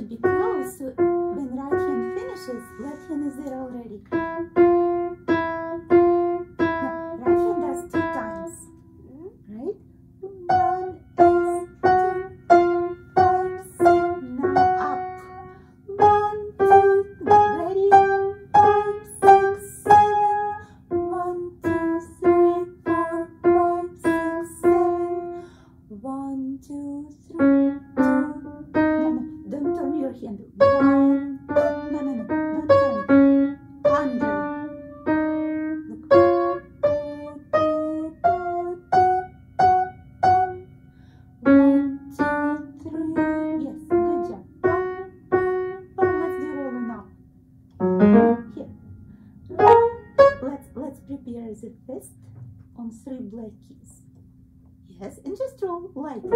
should be close. When right hand finishes, left hand is there already. Let's let's prepare the fist on three black keys. Yes, and just roll lightly.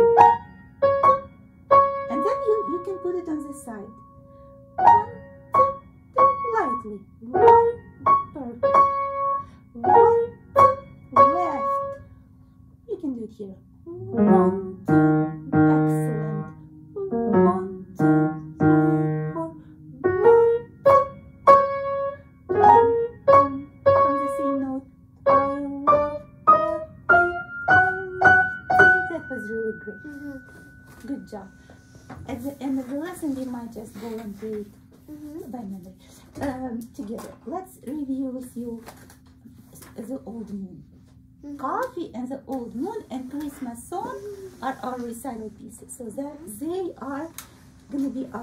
And then you, you can put it on the side. One, two, three, lightly. One, perfect. One, two, left. You can do it here. One,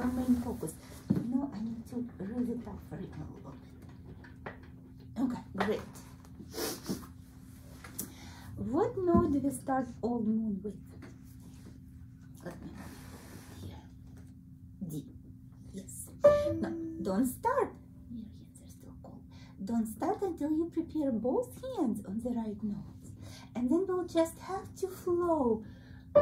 main focus. No, I need to read it up for you a little bit. Okay, great. What note do we start old moon with? Let me here. D. Yes. No, don't start. Your hands are still cold. Don't start until you prepare both hands on the right notes. And then we'll just have to flow. I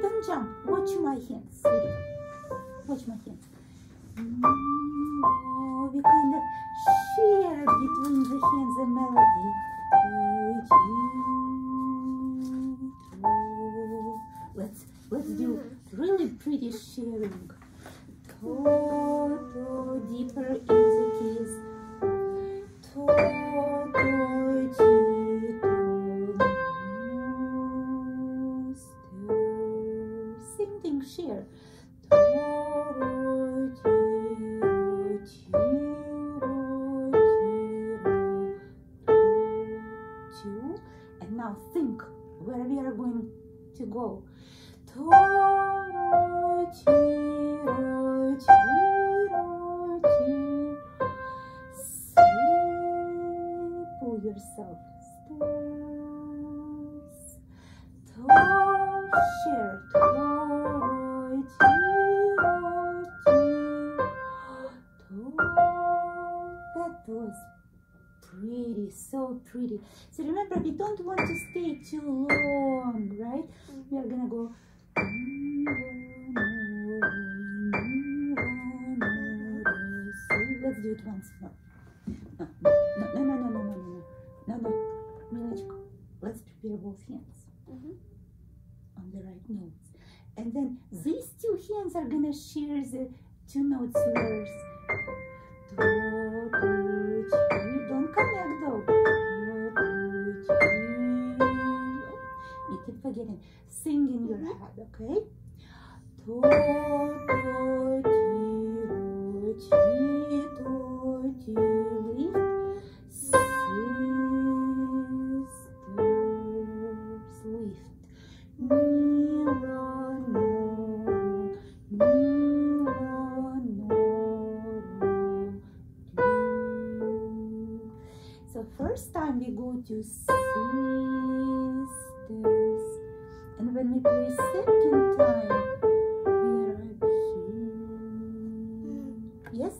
don't jump. Watch my hands. Watch my hands. Mm, We kind of share between the hands the melody. Let's let's do really pretty sharing. To, deeper in the keys. Do it once more. No, no, no, no, no, no, no, no, no, no, Milechko, let's prepare both hands on the right notes. And then these two hands are gonna share the two notes first. Do, do, chi. Don't connect though. Do, do, chi. You keep forgetting. Sing in your head, okay?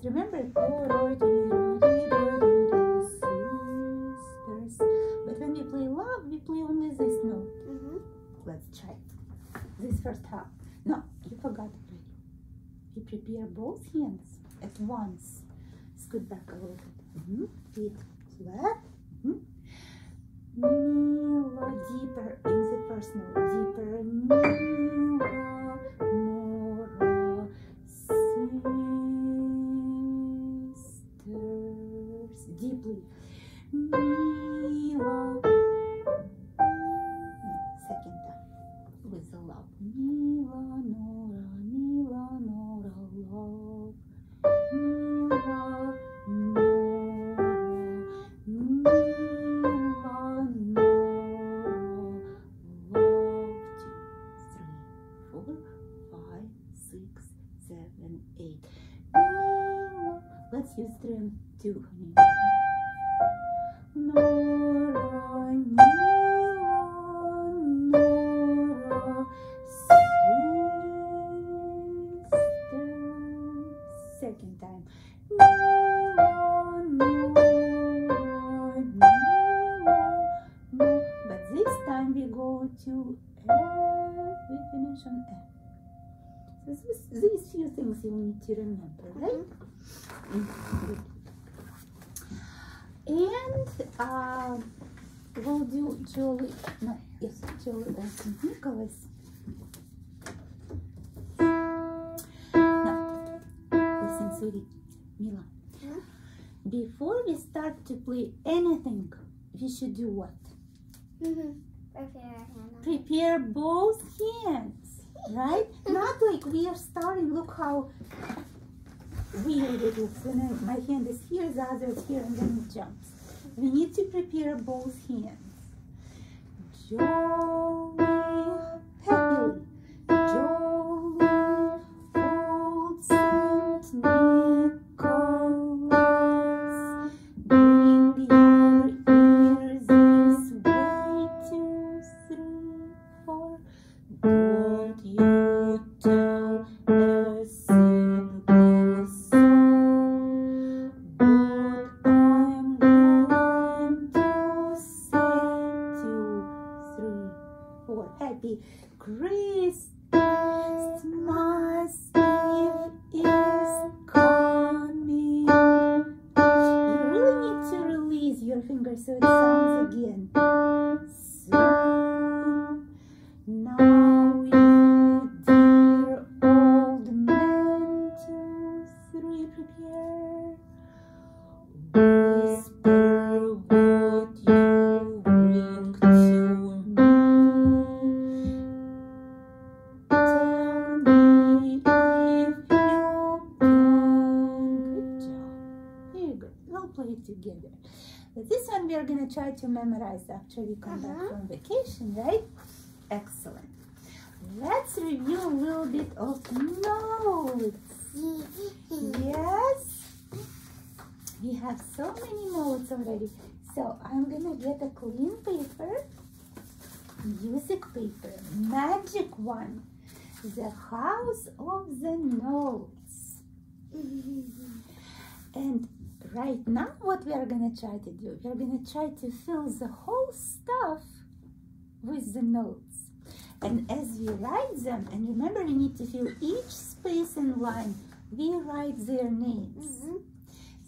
Remember? Sisters. But when we play love, we play only this note. Mm-hmm. Let's try it. this first half. No, you forgot already. You prepare both hands at once. Scoot back a little bit. Feet flat. Sweetie, Mila. Before we start to play anything, we should do what? Mm-hmm. Prepare both hands, right? Not like we are starting. Look how weird it looks when I, my hand is here, the other is here, and then it jumps. We need to prepare both hands. Christmas are going to memorize after we come back Uh-huh. from vacation, right? Excellent. Let's review a little bit of notes. Yes. We have so many notes already. So I'm gonna get a clean paper, music paper, magic one, the house of the notes. And right now, what we are gonna try to do, we are gonna try to fill the whole stuff with the notes. And as we write them, and remember, we need to fill each space and line. We write their names. Mhm.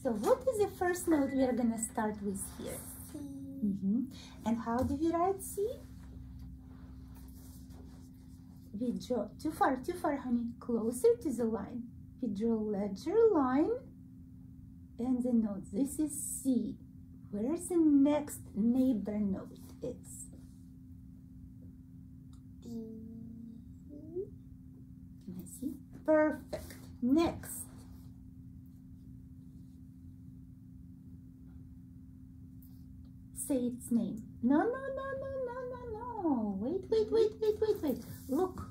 So, what is the first note we are gonna start with here? Mhm. And how do we write C? We draw too far, too far, honey. Closer to the line. We draw ledger line and the note. This is C. Where's the next neighbor note is? Can I see? Perfect. Next. Say its name. No, no, no, no, no, no, no. Wait, wait, wait, wait, wait, wait. Look.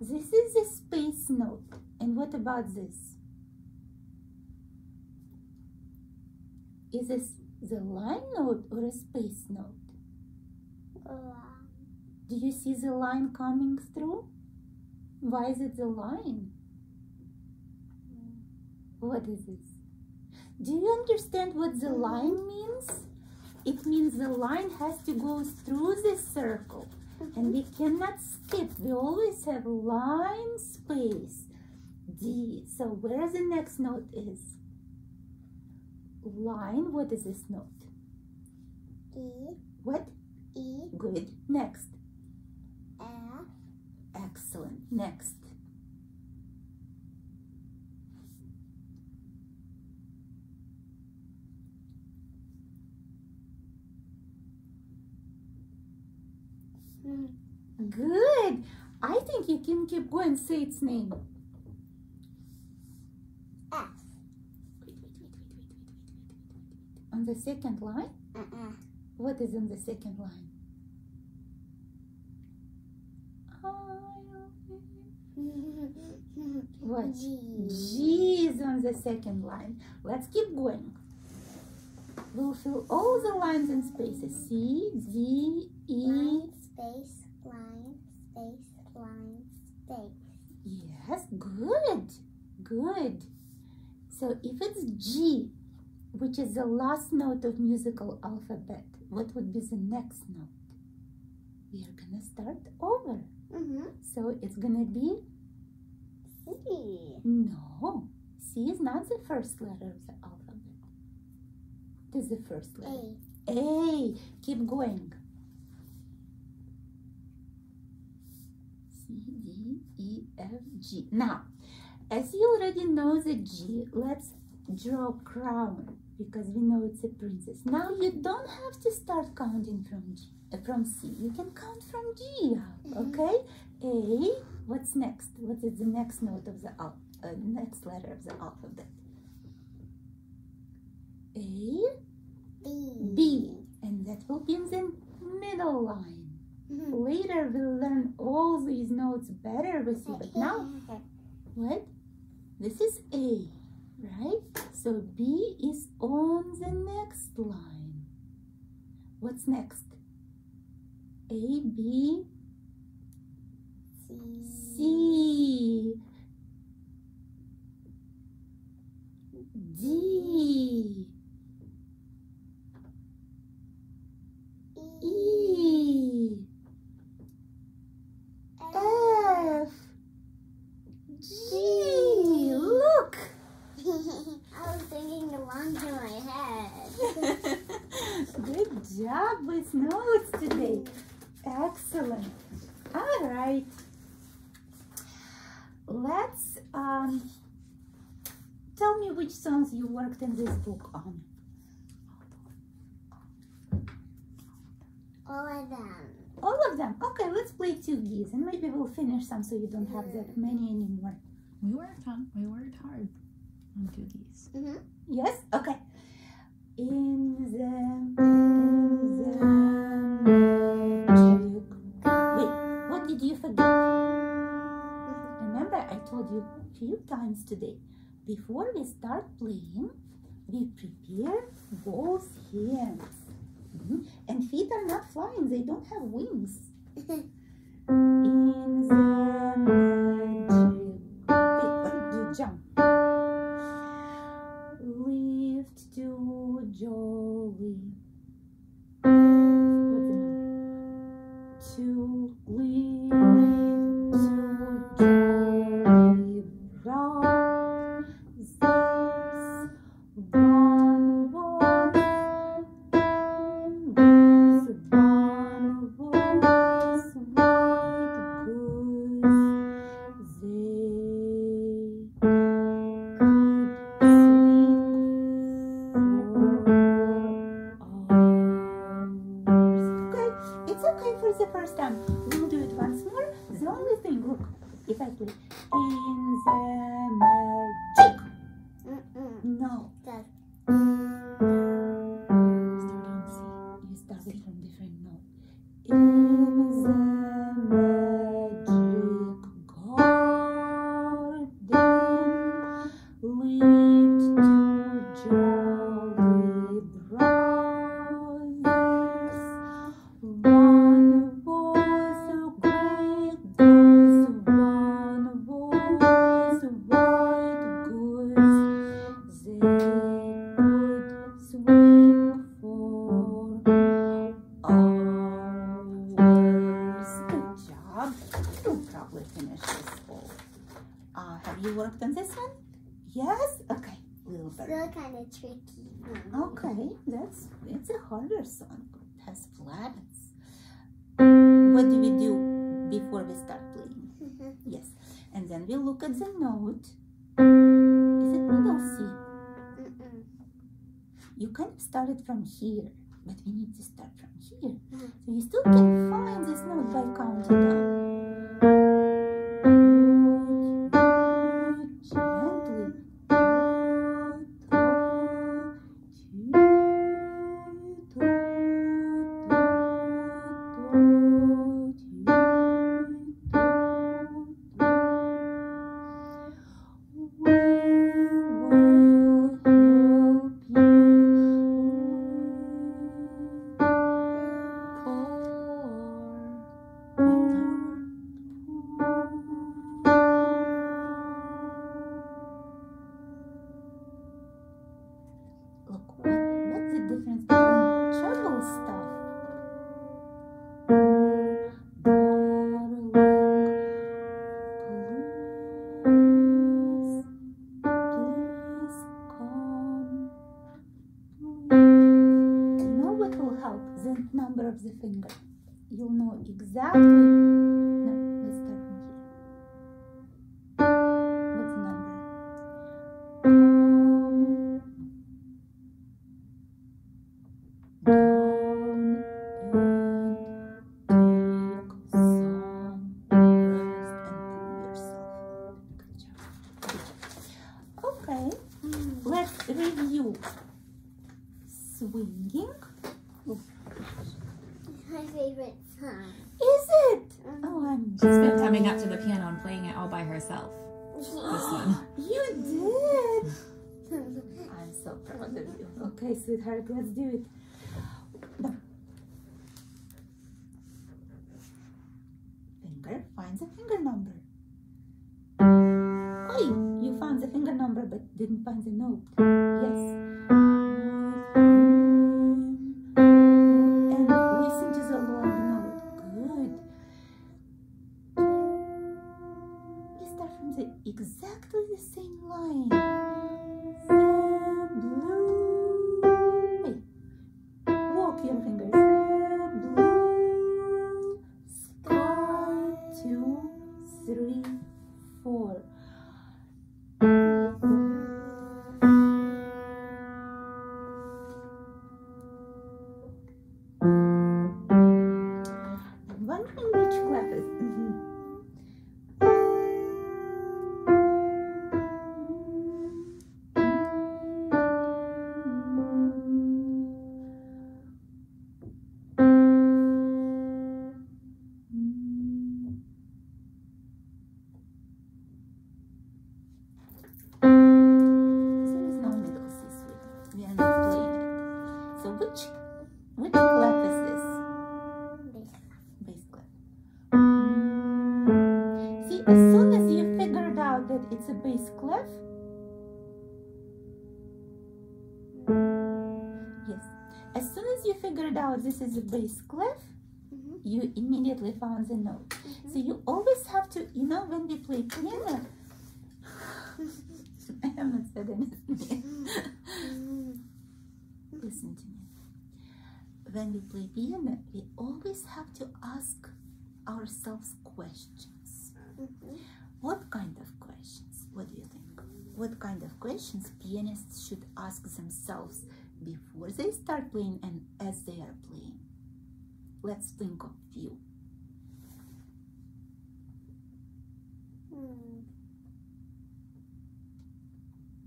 This is a space note. And what about this? Is this the line note or a space note? Do you see the line coming through? Why is it the line? Hmm. What is this? Do you understand what the hmm. line means? It means the line has to go through the circle and mm-hmm. we cannot skip. We always have line space. D. So where the next note is? Line. What is this note? E What? E Good. Next. F. Excellent. Next. Mhm. Good. I think you can keep going. Say its name. The second line? Uh-uh. What is in the second line? What? G. G is on the second line. Let's keep going. We'll fill all the lines and spaces. C, D, E. Line, space, line, space, line, space. Yes, good. Good. So if it's G, which is the last note of musical alphabet, what would be the next note? We are gonna start over. Mm-hmm. So it's gonna be C. no. C is not the first letter of the alphabet. What is the first letter? A. A. Keep going. C, D, E, F, G. Now, as you already know the G, let's draw crown because we know it's a princess. Now you don't have to start counting from G, uh, from C. You can count from G. Mhm. Okay. A. What's next? What is the next note of the al- uh, next letter of the alphabet? A. B. B, and that will be in the middle line. Mhm. Later we'll learn all these notes better with you, but now, what? This is A, right? So B is on the next line. What's next? A, B, C. C, D, E. E, F, G. Look! I was thinking the one to my head. Good job with notes today. Excellent. All right. Let's um tell me which songs you worked in this book on. All of them. All of them. Okay, let's play two geese and maybe we'll finish some so you don't have that many anymore. We worked on. We worked hard on two these. Mm-hmm. Yes? Okay. In the in the. Wait, what did you forget? Remember, I told you a few times today. Before we start playing, we prepare both hands. Mhm. And feet are not flying, they don't have wings. It's a song. It has planets. What do we do before we start playing? Yes. And then we look at the note. Is it middle C? Mm-mm. You can start it from here, but we need to start from here. Mhm. So you still can find this note by counting down. Number Okay, sweetheart, let's do it. Finger finds a finger number. Oh, you found the finger number but didn't find the note. Yes. And listen to the long note. Good. We start from the exactly the same line. The blue. This is a bass clef, Mhm. you immediately found the note. So you always have to, you know, when we play piano, I have not said anything. Listen to me. When we play piano, we always have to ask ourselves questions. Mhm. What kind of questions? What do you think? What kind of questions pianists should ask themselves before they start playing and as they are playing? Let's think of few. Mm.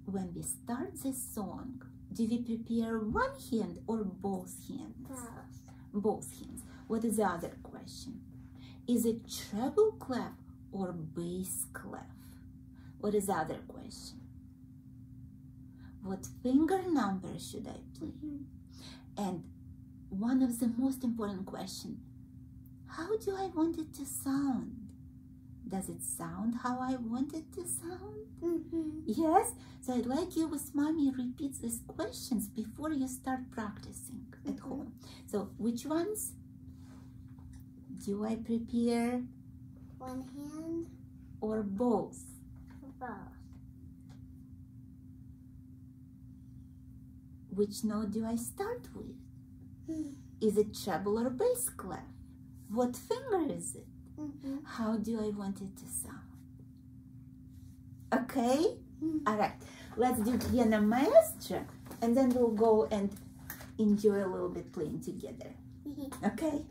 When we start this song, do we prepare one hand or both hands? Both. Both hands. What is the other question? Is it treble clef or bass clef? What is the other question? What finger number should I play? Mhm. And one of the most important question, how do I want it to sound? Does it sound how I want it to sound? Mhm. Yes. So I'd like you with mommy repeat these questions before you start practicing at Mhm. home. So which ones do I prepare One hand or both? both. Which note do I start with? Mm. Is it treble or bass clef? What finger is it? Mhm. How do I want it to sound? Okay? All right. Let's do Piano Maestro and then we'll go and enjoy a little bit playing together. Okay?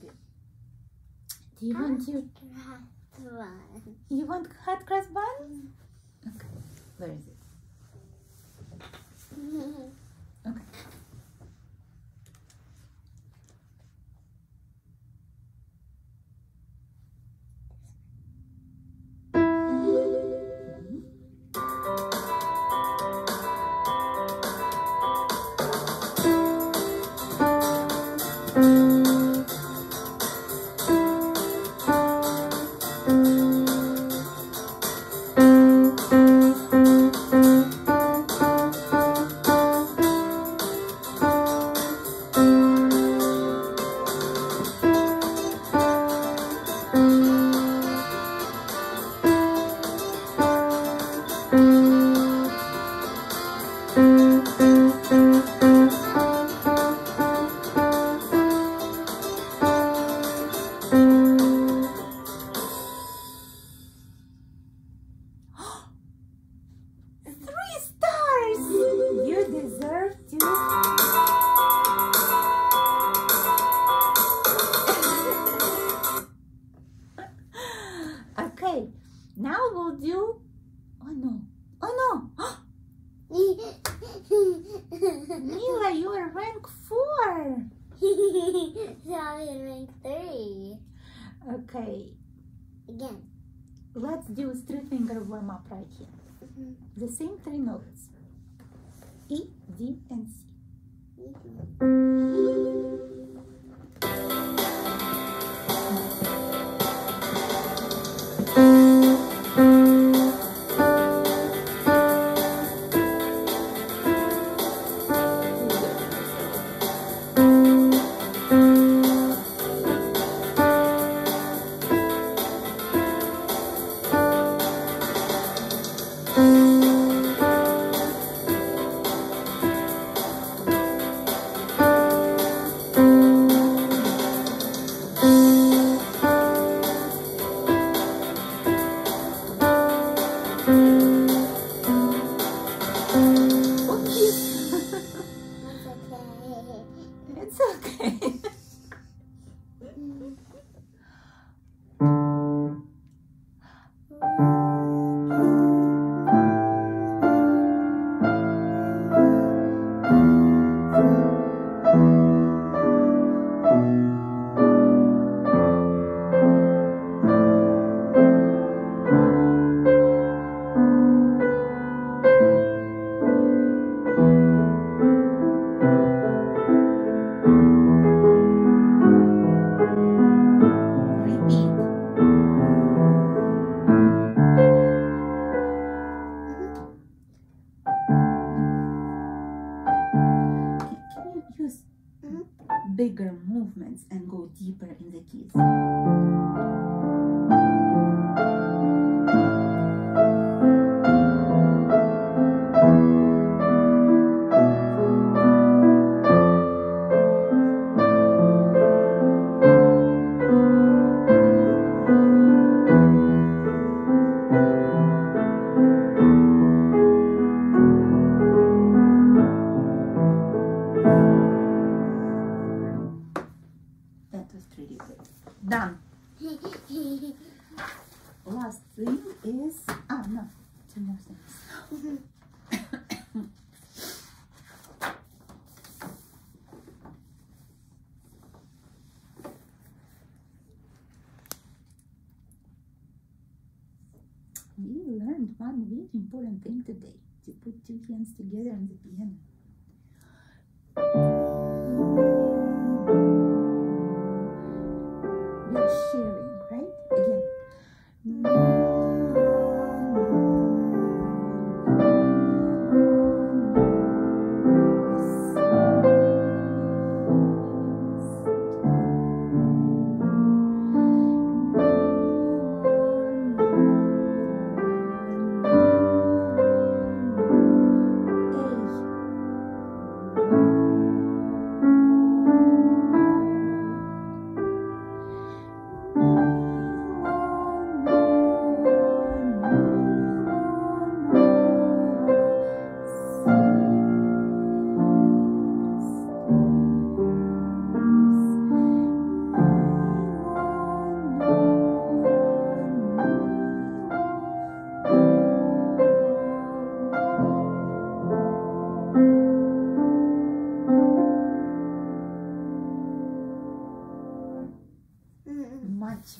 Good. Do you want to One. you want hot cross buns? Okay. Where is it? Okay. Same three notes E, D, and C.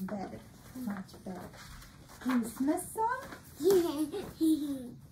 better. Much better. Christmas song?